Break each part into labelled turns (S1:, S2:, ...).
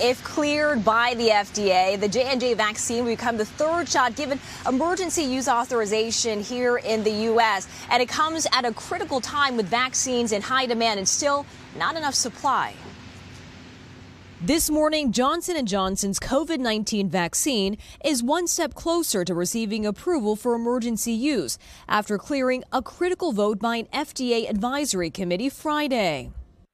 S1: if cleared by the FDA, the J&J vaccine will become the third shot given emergency use authorization here in the U.S. And it comes at a critical time with vaccines in high demand and still not enough supply. This morning, Johnson & Johnson's COVID-19 vaccine is one step closer to receiving approval for emergency use after clearing a critical vote by an FDA advisory committee Friday.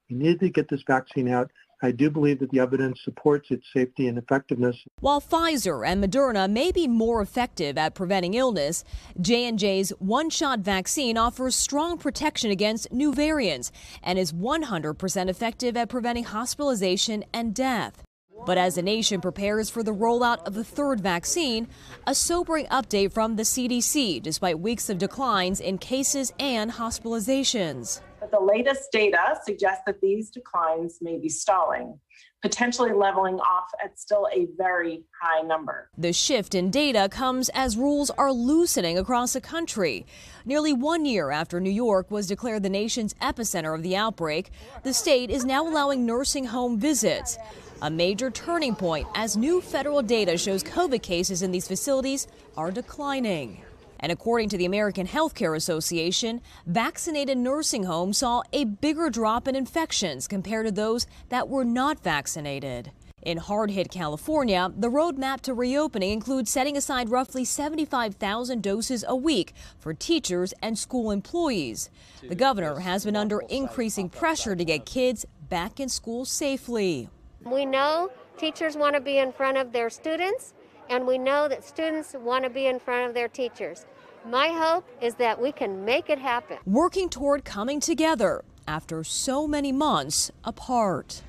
S2: We need to get this vaccine out I do believe that the evidence supports its safety and effectiveness.
S1: While Pfizer and Moderna may be more effective at preventing illness, J&J's one-shot vaccine offers strong protection against new variants and is 100% effective at preventing hospitalization and death. But as the nation prepares for the rollout of the third vaccine, a sobering update from the CDC despite weeks of declines in cases and hospitalizations.
S3: But the latest data suggests that these declines may be stalling, potentially leveling off at still a very high number.
S1: The shift in data comes as rules are loosening across the country. Nearly one year after New York was declared the nation's epicenter of the outbreak, the state is now allowing nursing home visits. A major turning point as new federal data shows COVID cases in these facilities are declining. And according to the American Healthcare Association, vaccinated nursing homes saw a bigger drop in infections compared to those that were not vaccinated. In hard hit California, the roadmap to reopening includes setting aside roughly 75,000 doses a week for teachers and school employees. The governor has been under increasing pressure to get kids back in school safely.
S4: We know teachers want to be in front of their students and we know that students want to be in front of their teachers. My hope is that we can make it happen.
S1: Working toward coming together after so many months apart.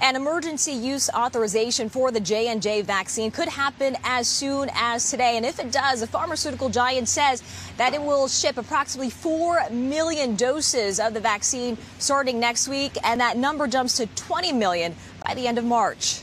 S1: An emergency use authorization for the J&J vaccine could happen as soon as today. And if it does, the pharmaceutical giant says that it will ship approximately 4 million doses of the vaccine starting next week. And that number jumps to 20 million by the end of March.